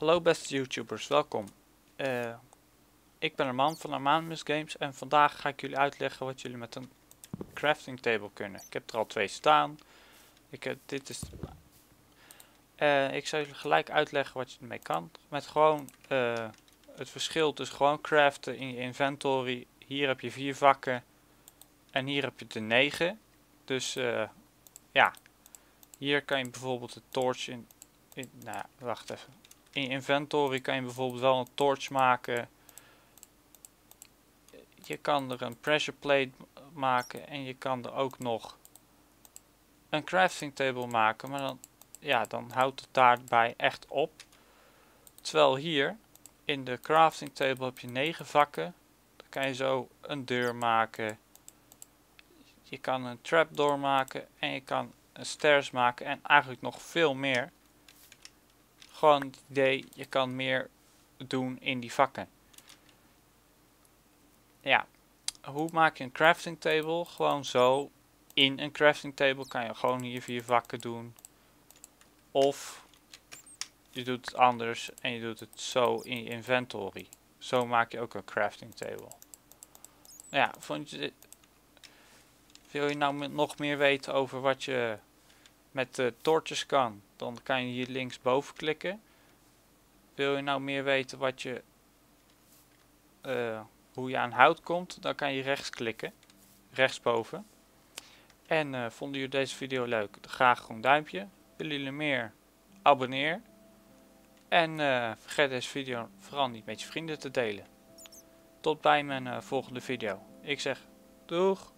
Hallo beste YouTubers, welkom. Eh, ik ben Arman van Armanus Games en vandaag ga ik jullie uitleggen wat jullie met een crafting table kunnen. Ik heb er al twee staan. Ik heb, dit is, eh, ik zal jullie gelijk uitleggen wat je ermee kan. Met gewoon eh, het verschil tussen gewoon craften in je inventory. Hier heb je vier vakken en hier heb je de negen. Dus ja, hier kan je bijvoorbeeld de torch in, in nou wacht even in je inventory kan je bijvoorbeeld wel een torch maken. Je kan er een pressure plate maken en je kan er ook nog een crafting table maken. Maar dan, ja, dan houdt het daarbij echt op. Terwijl hier in de crafting table heb je 9 vakken. Dan kan je zo een deur maken. Je kan een trapdoor maken en je kan een stairs maken en eigenlijk nog veel meer gewoon het idee, je kan meer doen in die vakken. Ja, hoe maak je een crafting table? Gewoon zo. In een crafting table kan je gewoon hier vier vakken doen. Of je doet het anders en je doet het zo in je inventory. Zo maak je ook een crafting table. Ja, vond je wil je nou nog meer weten over wat je met de torches kan? dan kan je hier linksboven klikken. Wil je nou meer weten wat je, uh, hoe je aan hout komt, dan kan je rechts klikken, rechtsboven. En uh, vonden jullie deze video leuk? Graag een duimpje. Willen jullie meer? Abonneer. En vergeet deze video vooral niet met je vrienden te delen. Tot bij mijn volgende video. Ik zeg doeg!